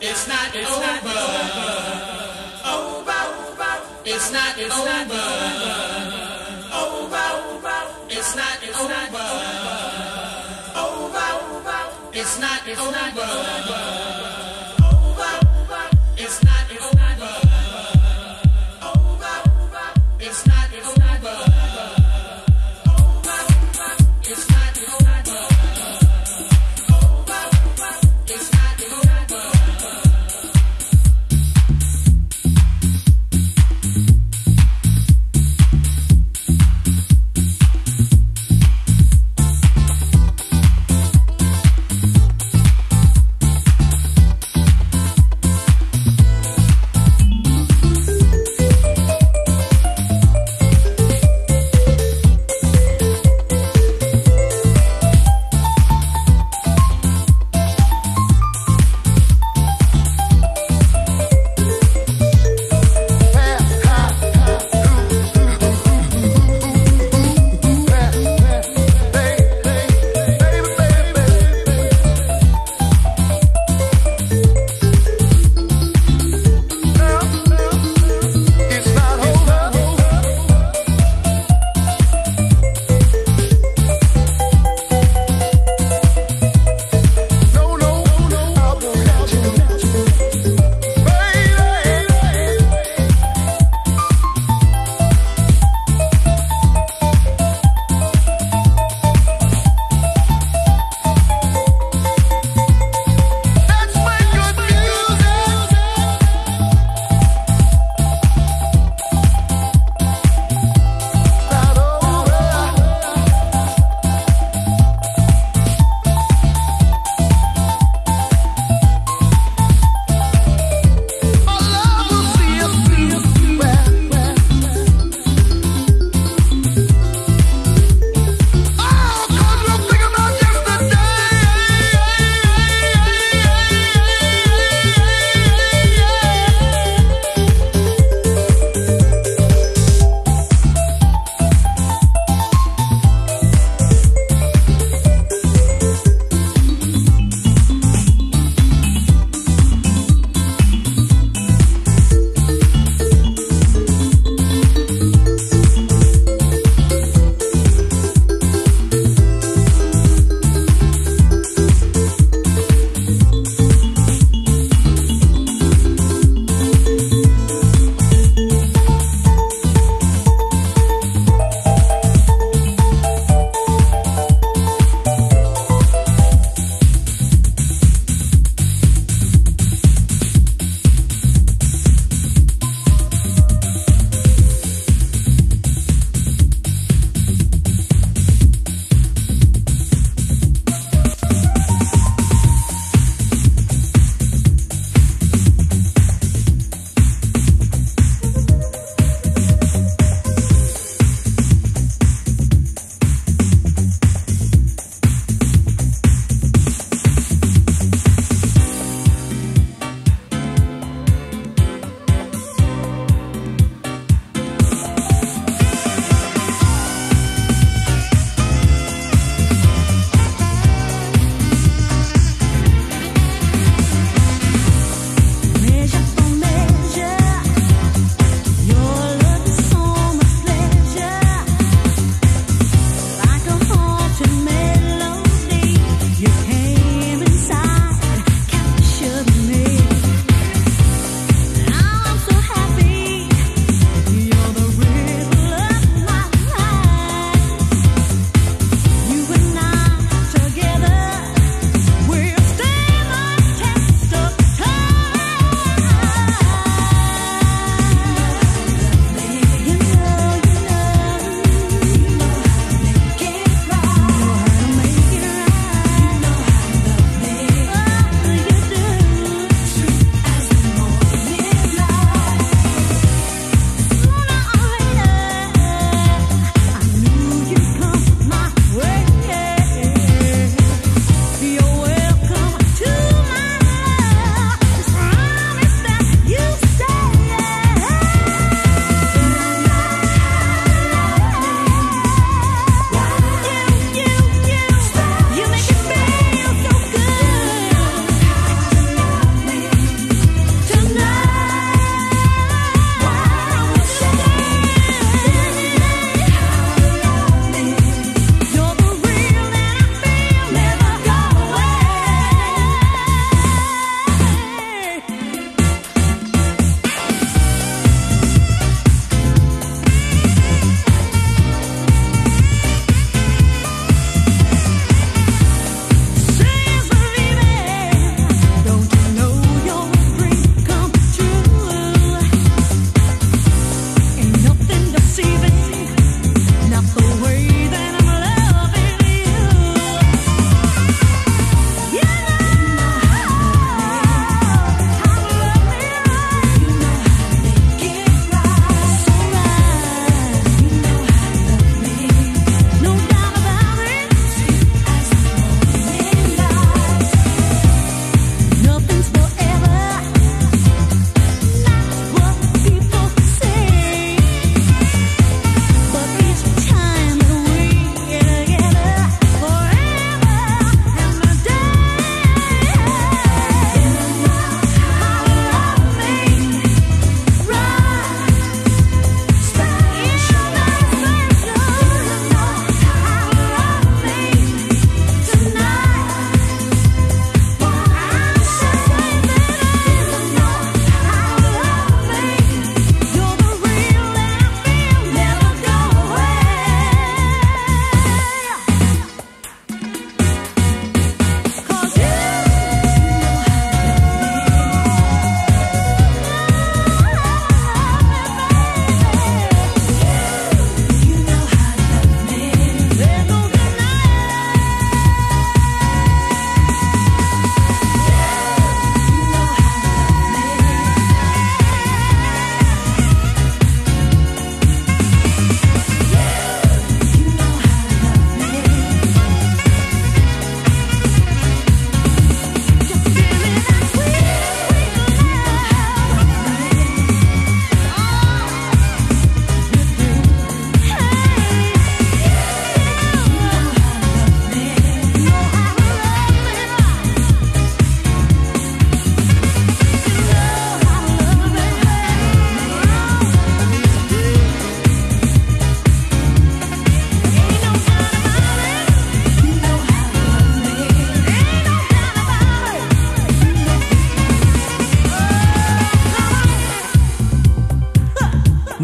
It's not over. Over. It's not over. Over. It's not over. Over. It's not over. It's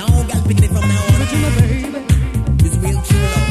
Now, girl, pick me from now on. Original, baby. This real true love.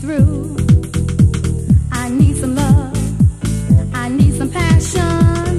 Through. I need some love, I need some passion,